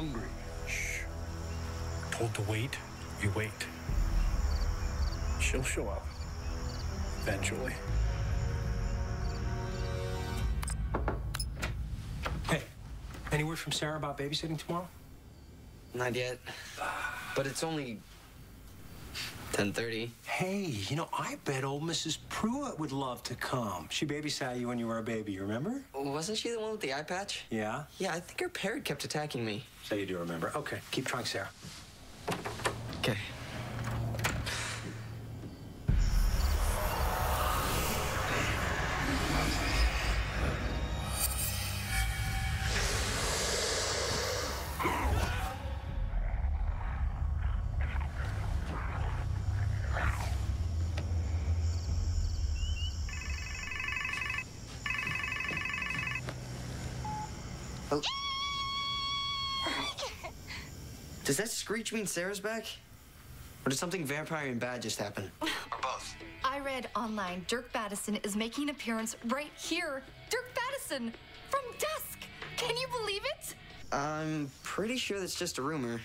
hungry. Shh. Told to wait, you wait. She'll show up. Eventually. Hey, any word from Sarah about babysitting tomorrow? Not yet. But it's only 10:30. Hey, you know, I bet old Mrs. Pruitt would love to come. She babysat you when you were a baby, you remember? Wasn't she the one with the eye patch? Yeah? Yeah, I think her parrot kept attacking me. So you do remember. Okay, keep trying, Sarah. Okay. Does that screech mean Sarah's back? Or did something vampire and bad just happen? Or both? I read online Dirk Battison is making an appearance right here. Dirk Battison from Dusk. Can you believe it? I'm pretty sure that's just a rumor.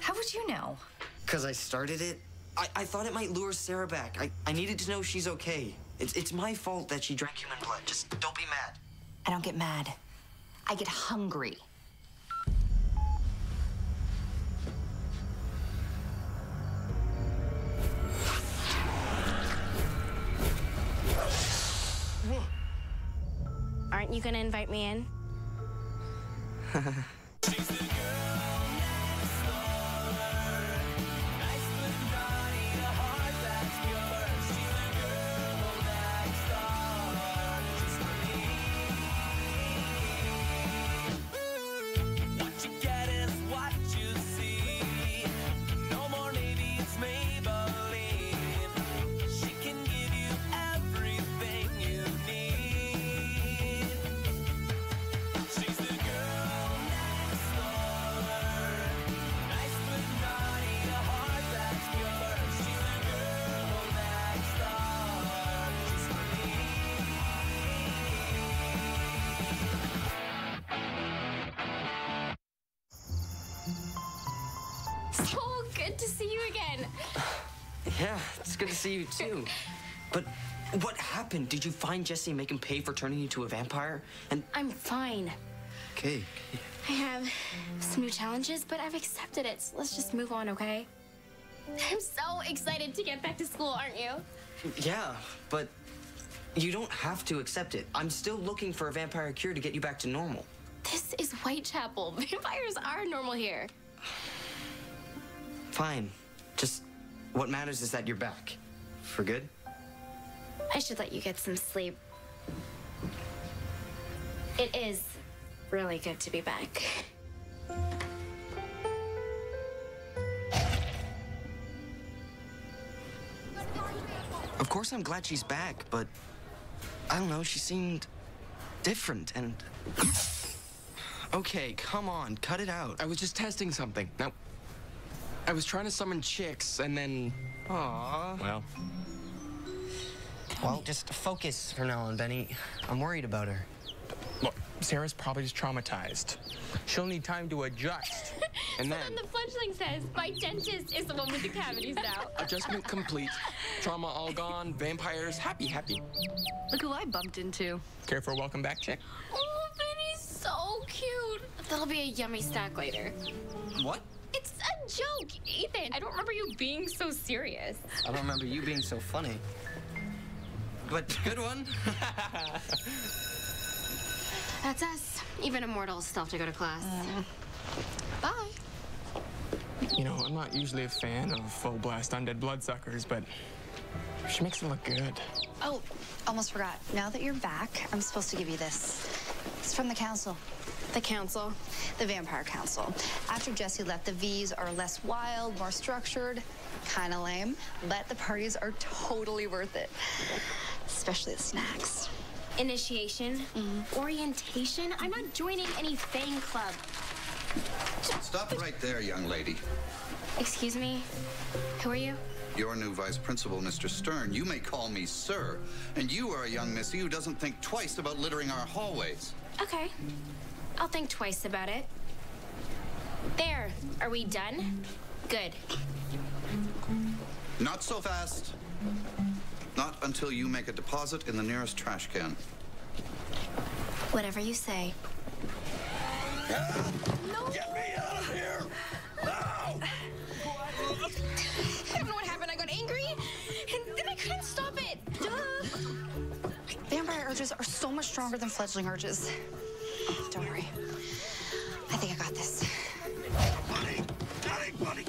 How would you know? Because I started it. I, I thought it might lure Sarah back. I, I needed to know she's okay. It's, it's my fault that she drank human blood. Just don't be mad. I don't get mad. I get hungry. You gonna invite me in? Yeah, it's good to see you too. But what happened? Did you find Jesse and make him pay for turning you into a vampire? And I'm fine. okay, I have some new challenges, but I've accepted it. So let's just move on, okay? I'm so excited to get back to school, aren't you? yeah, but you don't have to accept it. I'm still looking for a vampire cure to get you back to normal. This is Whitechapel. Vampires are normal here. Fine. Just what matters is that you're back. For good? I should let you get some sleep. It is really good to be back. Of course, I'm glad she's back, but I don't know, she seemed different and. okay, come on, cut it out. I was just testing something. Now, I was trying to summon chicks, and then. Aww. Well, Well, just focus for now on, Benny. I'm worried about her. look, Sarah's probably just traumatized. She'll need time to adjust. And then, Then the fledgling says, my dentist is the one with the cavities now. adjustment complete. Trauma all gone. Vampires happy, happy. Look who I bumped into. Care for a welcome back chick? Oh, Benny's so cute. That'll be a yummy snack later. What? It's a joke, Ethan. I don't remember you being so serious. I don't remember you being so funny. But good one. That's us. Even immortals still have to go to class. Mm. Bye. You know, I'm not usually a fan of full blast undead bloodsuckers, but she makes it look good. Oh, almost forgot. Now that you're back, I'm supposed to give you this. It's from the council. The council. The Vampire Council. After Jesse left, the V's are less wild, more structured, kind of lame, but the parties are totally worth it. Especially the snacks. Initiation. Mm-hmm. Orientation. I'm not joining any fang club. Stop right there, young lady. Excuse me. Who are you? Your new vice principal, Mr. Stern. You may call me sir. And you are a young missy who doesn't think twice about littering our hallways. Okay. I'll think twice about it. There. Are we done? Good. Not so fast. Not until you make a deposit in the nearest trash can. Whatever you say. No! Get me out of here! No! I don't know what happened. I got angry, and then I couldn't stop it. Duh. Vampire urges are so much stronger than fledgling urges. Don't worry. I think I got this. Buddy! Buddy, buddy!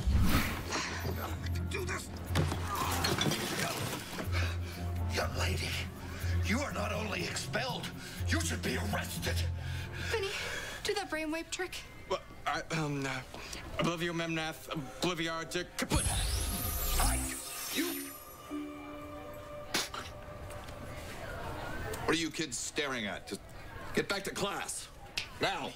Do this! Young lady, you are not only expelled, you should be arrested. Benny, do that brainwave trick. Well, I, um, uh, Oblivio Memnath, Obliviar to kaput. I, you, What are you kids staring at? Just get back to class. Now.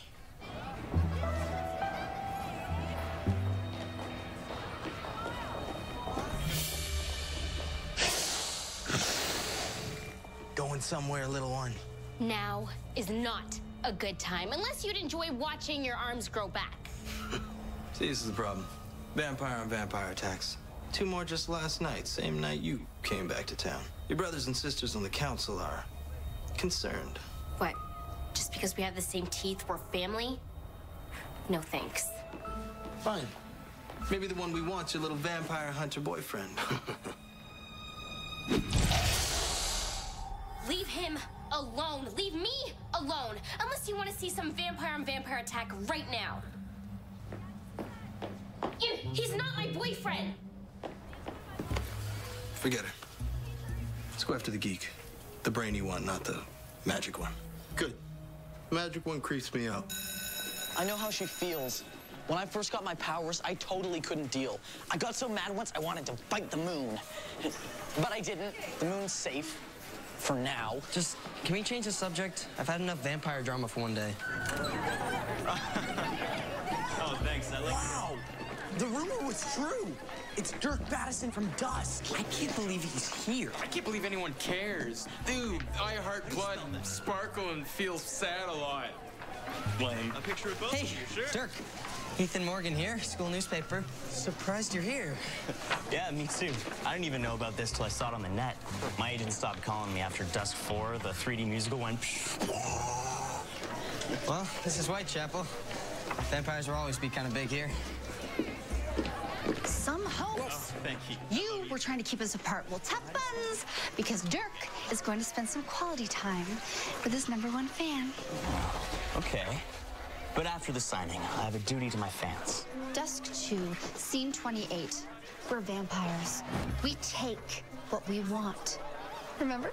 Going somewhere, little one. Now is not a good time unless you'd enjoy watching your arms grow back. See, this is the problem. Vampire on vampire attacks. Two more just last night, same night you came back to town. Your brothers and sisters on the council are concerned. Because we have the same teeth, we're family? No thanks. Fine. Maybe the one we want's your little vampire hunter boyfriend. Leave him alone. Leave me alone. Unless you want to see some vampire on vampire attack right now. He's not my boyfriend. Forget it. Let's go after the geek. The brainy one, not the magic one. Good. Magic one creeps me out. I know how she feels. When I first got my powers, I totally couldn't deal. I got so mad once I wanted to fight the moon. But I didn't. The moon's safe. For now. Just, can we change the subject? I've had enough vampire drama for one day. Oh, thanks. I like Wow! The rumor was true. It's Dirk Battison from Dusk. I can't believe he's here. I can't believe anyone cares. Dude, I heart blood sparkle and feel sad a lot. Blame. A picture of both Hey, of you, sure? Dirk. Ethan Morgan here, school newspaper. Surprised you're here. Yeah, me too. I didn't even know about this till I saw it on the net. My agent stopped calling me after Dusk 4, the 3D musical went. Well, this is Whitechapel. Vampires will always be kind of big here. Some hope. hopes. Oh, thank you. You were trying to keep us apart. Well, tough buns, because Dirk is going to spend some quality time with his number one fan. Oh, okay. But after the signing, I have a duty to my fans. Dusk 2, Scene 28. We're vampires. We take what we want. Remember?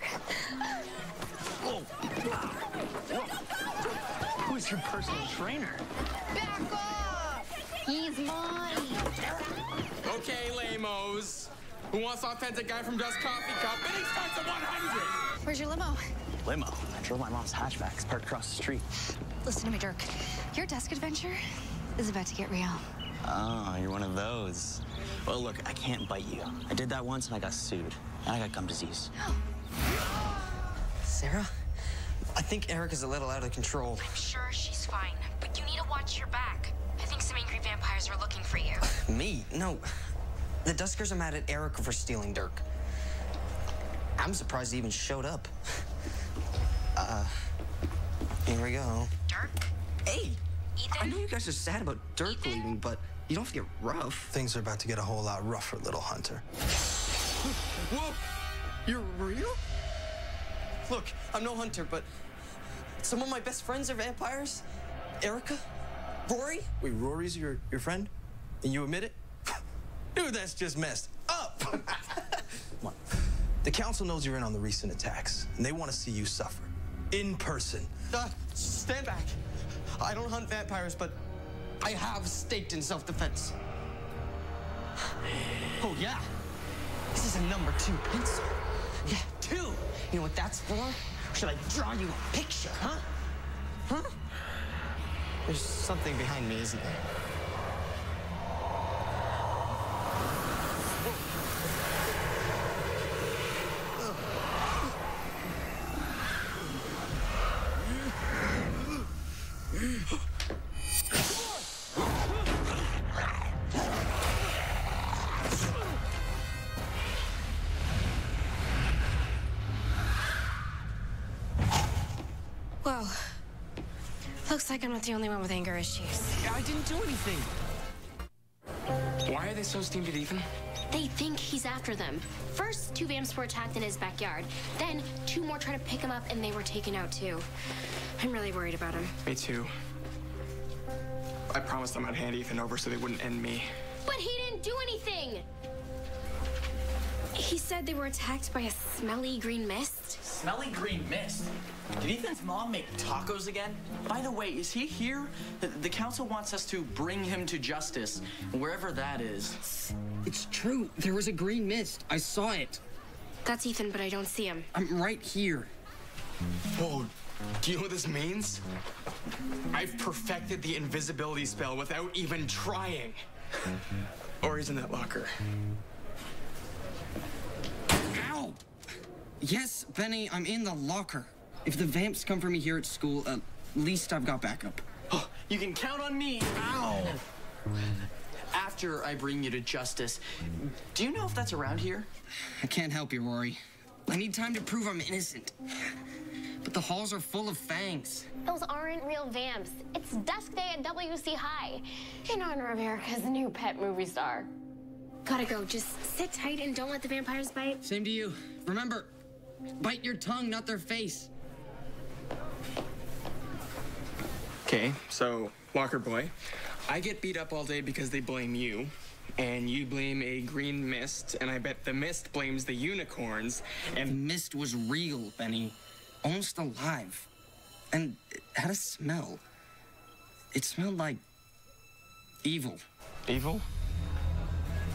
Who's your personal trainer? Back off! He's mine! Okay, lamos. Who wants authentic guy from Dusk Coffee Cup? Bidding starts at 100. Where's your limo? Limo. I drove my mom's hatchback. It's parked across the street. Listen to me, Dirk. Your Dusk adventure is about to get real. Oh, you're one of those. Well, look, I can't bite you. I did that once and I got sued. And I got gum disease. Sarah? I think Eric is a little out of control. I'm sure she's fine, but you need to watch your back. Vampires are looking for you. Me? No. The Duskers are mad at Erica for stealing Dirk. I'm surprised he even showed up. Uh, here we go. Dirk? Hey! Ethan? I know you guys are sad about Dirk Ethan? leaving, but you don't have to get rough. Things are about to get a whole lot rougher, little Hunter. Whoa! You're real? Look, I'm no hunter, but some of my best friends are vampires. Erica? Rory? Wait, Rory's your, your friend? And you admit it? Dude, that's just messed up. Come on. The council knows you're in on the recent attacks, and they want to see you suffer. In person. Uh, stand back. I don't hunt vampires, but I have staked in self-defense. Oh, yeah. This is a number two pencil. Yeah, two. You know what that's for? Should I draw you a picture, huh? Huh? There's something behind me, isn't there? The only one with anger issues. I didn't do anything. Why are they so steamed at Ethan? They think he's after them. First, two vamps were attacked in his backyard. Then, two more tried to pick him up and they were taken out too. I'm really worried about him. Me too. I promised them I'd hand Ethan over so they wouldn't end me. But he didn't do anything! He said they were attacked by a smelly green mist. Smelly green mist. Did Ethan's mom make tacos again? By the way, is he here? The, the council wants us to bring him to justice, wherever that is. It's true. There was a green mist. I saw it. That's Ethan, but I don't see him. I'm right here. Whoa, do you know what this means? I've perfected the invisibility spell without even trying. Or he's in that locker. Ow! Yes, Benny, I'm in the locker. If the vamps come for me here at school, at least I've got backup. Oh, you can count on me. Ow! After I bring you to justice, do you know if that's around here? I can't help you, Rory. I need time to prove I'm innocent. But the halls are full of fangs. Those aren't real vamps. It's Dusk Day at WC High, in honor of Erica's new pet movie star. Gotta go. Just sit tight and don't let the vampires bite. Same to you. Remember, bite your tongue, not their face. Okay, so, Walker Boy, I get beat up all day because they blame you. And you blame a green mist, and I bet the mist blames the unicorns, and. The mist was real, Benny. Almost alive. And it had a smell. It smelled like. evil. Evil?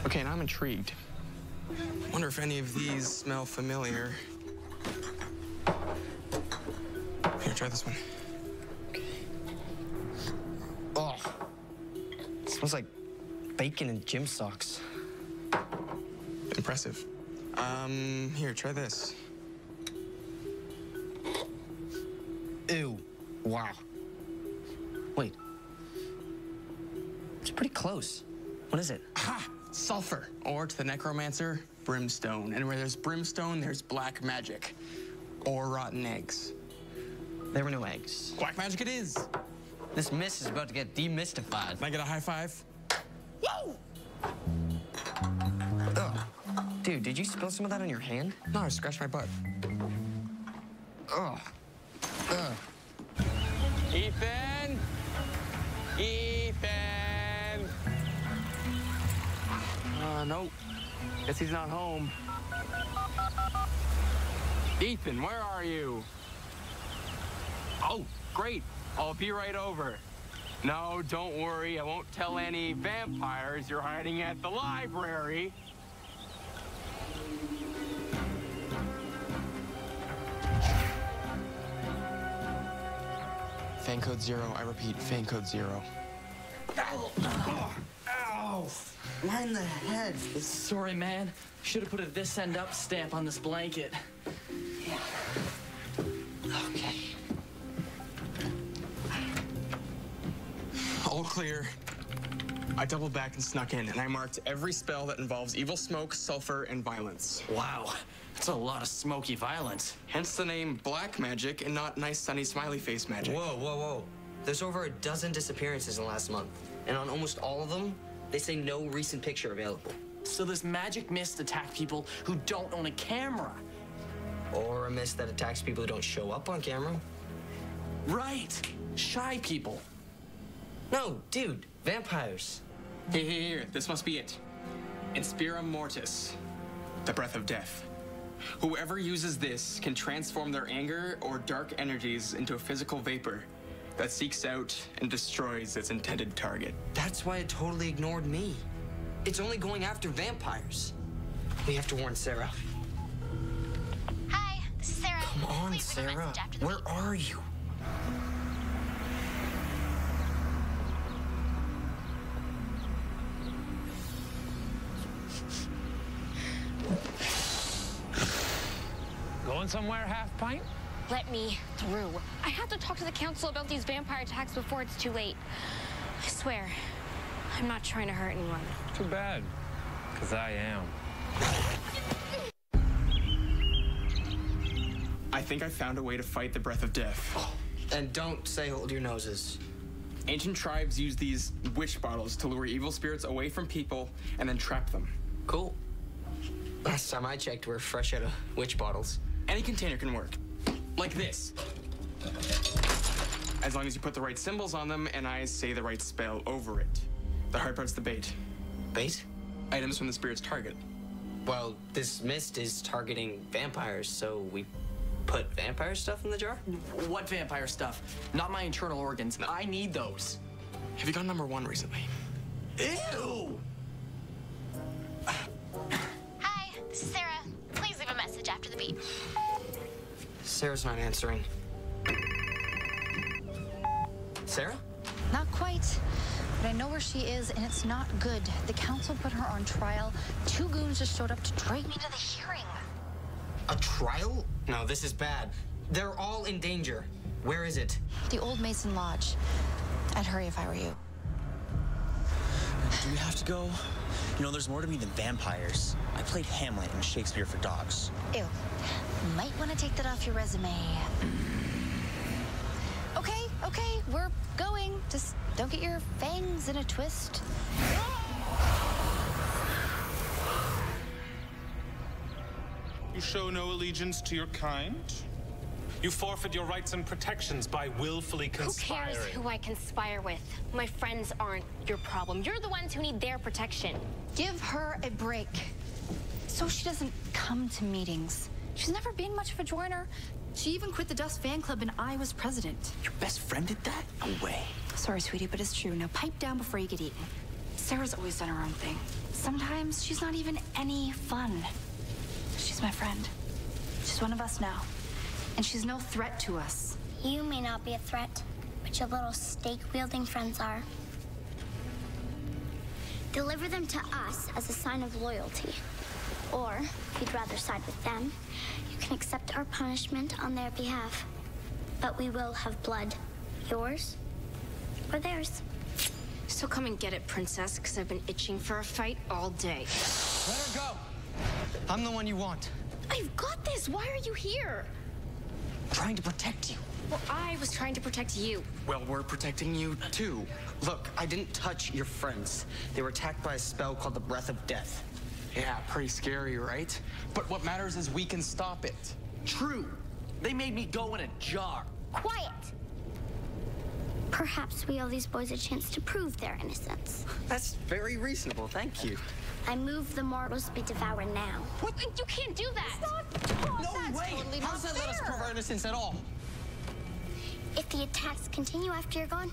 Okay, now I'm intrigued. Wonder if any of these smell familiar. Here, try this one. Smells like bacon and gym socks. Impressive. Um, here, try this. Ew. Wow. Wait. It's pretty close. What is it? Ha! Sulfur. Or to the necromancer, brimstone. And where there's brimstone, there's black magic. Or rotten eggs. There were no eggs. Black magic it is. This mist is about to get demystified. Can I get a high five? Whoa! Ugh. Dude, did you spill some of that on your hand? No, I scratched my butt. Ugh. Ugh. Ethan! Ethan! Uh, nope. Guess he's not home. Ethan, where are you? Oh, great. I'll be right over. No, don't worry. I won't tell any vampires you're hiding at the library. Fan code zero. I repeat, fan code zero. Ow! Why in the head? Sorry, man. Should have put a this end up stamp on this blanket. Okay. Clear. I doubled back and snuck in, and I marked every spell that involves evil smoke, sulfur, and violence. Wow, that's a lot of smoky violence. Hence the name Black Magic and not nice, sunny, smiley face magic. Whoa, whoa, whoa. There's over a dozen disappearances in the last month. And on almost all of them, they say no recent picture available. So this magic mist attacked people who don't own a camera. Or a mist that attacks people who don't show up on camera. Right. Shy people. No, dude, vampires. Here, here, here. This must be it. Inspira Mortis, the breath of death. Whoever uses this can transform their anger or dark energies into a physical vapor that seeks out and destroys its intended target. That's why it totally ignored me. It's only going after vampires. We have to warn Sarah. Hi, this is Sarah. Come on, Please Sarah. after the Where beep. are you? Going somewhere, half pint? Let me through. I have to talk to the council about these vampire attacks before it's too late. I swear, I'm not trying to hurt anyone. Too bad, because I am. I think I found a way to fight the breath of death. And don't say hold your noses. Ancient tribes use these witch bottles to lure evil spirits away from people and then trap them. Cool. Last time I checked, we're fresh out of witch bottles. Any container can work. Like this. As long as you put the right symbols on them and I say the right spell over it. The hard part's the bait. Bait? Items from the spirit's target. Well, this mist is targeting vampires, so we put vampire stuff in the jar? What vampire stuff? Not my internal organs. I need those. Have you gone number one recently? Ew! Sarah's not answering. Sarah? Not quite. But I know where she is, and it's not good. The council put her on trial. Two goons just showed up to drag me to the hearing. A trial? No, this is bad. They're all in danger. Where is it? The old Mason Lodge. I'd hurry if I were you. Do we have to go? You know, there's more to me than vampires. I played Hamlet in Shakespeare for Dogs. Ew. Might want to take that off your resume. Okay, okay, we're going. Just don't get your fangs in a twist. You show no allegiance to your kind. You forfeit your rights and protections by willfully conspiring. Who cares who I conspire with? My friends aren't your problem. You're the ones who need their protection. Give her a break. So she doesn't come to meetings. She's never been much of a joiner. She even quit the Dusk fan club and I was president. Your best friend did that? No way. Sorry, sweetie, but it's true. Now pipe down before you get eaten. Sarah's always done her own thing. Sometimes she's not even any fun. She's my friend. She's one of us now. And she's no threat to us. You may not be a threat, but your little stake wielding friends are. Deliver them to us as a sign of loyalty. Or, if you'd rather side with them, you can accept our punishment on their behalf. But we will have blood. Yours or theirs. So come and get it, princess, because I've been itching for a fight all day. Let her go. I'm the one you want. I've got this. Why are you here? Trying to protect you. Well, I was trying to protect you. Well, we're protecting you too. Look, I didn't touch your friends. They were attacked by a spell called the Breath of Death. Yeah, pretty scary, right? But what matters is we can stop it. True. They made me go in a jar. Quiet! Perhaps we owe these boys a chance to prove their innocence. That's very reasonable, thank you. I move the mortals be devoured now. What? You can't do that. No way! How does that let us prove our innocence at all? If the attacks continue after you're gone,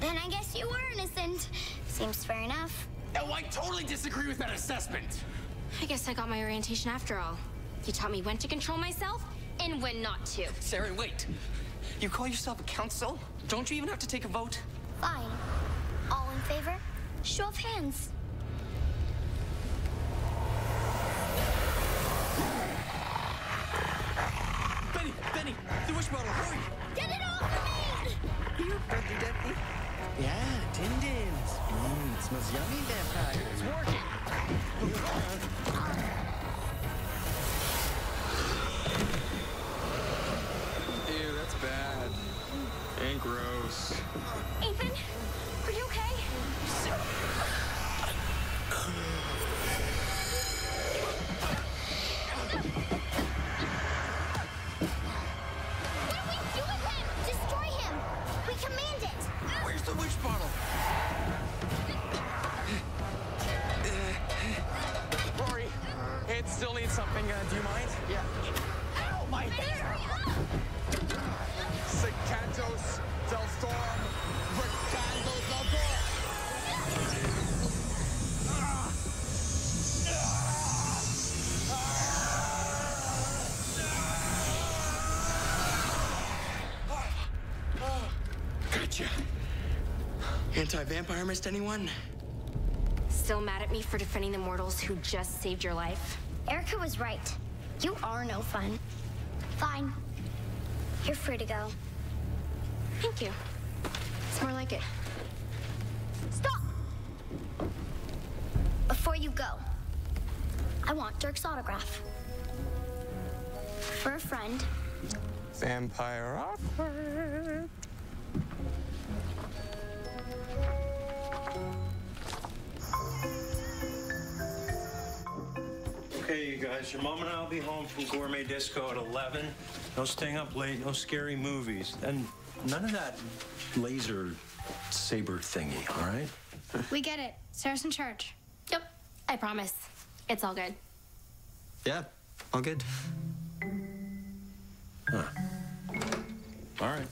then I guess you were innocent. Seems fair enough. Oh, I totally disagree with that assessment. I guess I got my orientation after all. You taught me when to control myself and when not to. Sarah, wait. You call yourself a council? Don't you even have to take a vote? Fine. All in favor? Show of hands. And gross. Ethan, are you okay? Gotcha. Anti-vampire mist anyone? Still mad at me for defending the mortals who just saved your life? Erica was right. You are no fun. Fine. You're free to go. Thank you. It's more like it. Stop! Before you go, I want Dirk's autograph. For a friend, Vampire awkward. Okay, you guys, your mom and I'll be home from Gourmet Disco at 11. No staying up late, no scary movies, and none of that laser saber thingy, all right? We get it. Sarah's in charge. Yep, I promise. It's all good. Yeah, all good. Huh. All right.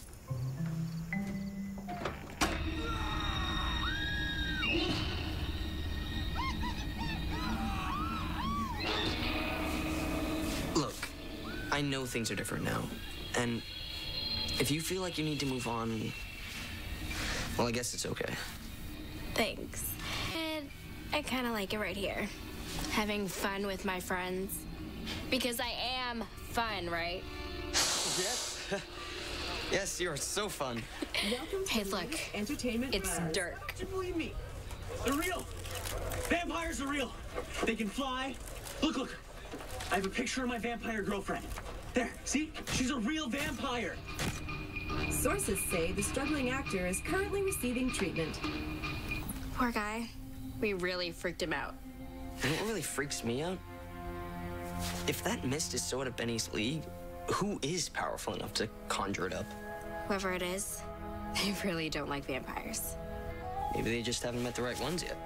I know things are different now. And if you feel like you need to move on, well, I guess it's okay. Thanks. And I kind of like it right here. Having fun with my friends. Because I am fun, right? Yes. yes, you are so fun. Hey, look. Entertainment It's matters. Dirk. Don't you believe me? They're real. Vampires are real. They can fly. Look, look. I have a picture of my vampire girlfriend. There, see? She's a real vampire. Sources say the struggling actor is currently receiving treatment. Poor guy. We really freaked him out. And what really freaks me out? If that mist is so out of Benny's league, who is powerful enough to conjure it up? Whoever it is, they really don't like vampires. Maybe they just haven't met the right ones yet.